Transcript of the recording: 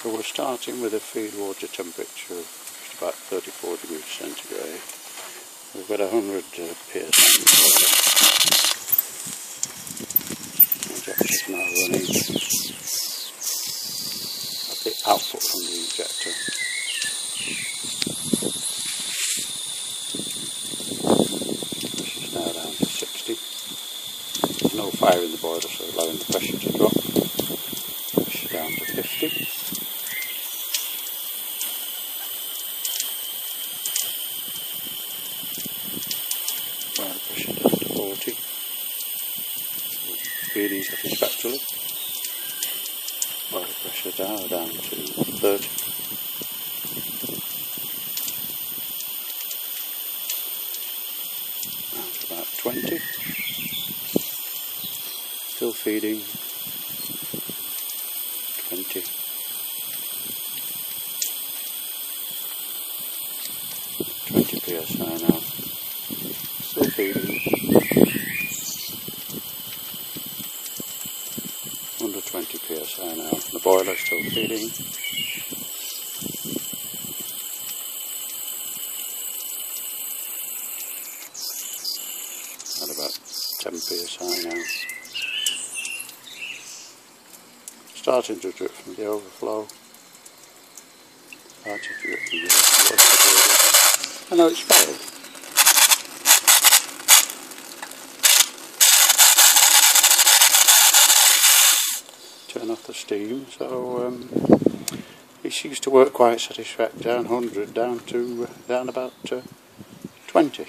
So we're starting with a feed water temperature of just about 34 degrees centigrade. We've got 100 uh, psi. Injector's now running. That's the output from the injector. This is now down to 60. There's no fire in the boiler so allowing the pressure to drop. Push down to 50. Fire pressure down to 40. Feeding satisfactorily. Fire pressure now down to 30. Down to about 20. Still feeding. 20. Twenty psi now. Still feeding. Under twenty psi now. The boiler still feeding. At about ten psi now. Starting to drip from the overflow. Starting to drip from the overflow. I know it's failed. Turn off the steam. So um, it seems to work quite satisfactory. Down 100, down to uh, down about uh, 20.